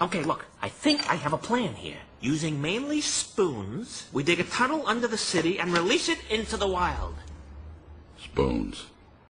Okay, look, I think I have a plan here. Using mainly spoons, we dig a tunnel under the city and release it into the wild. Spoons.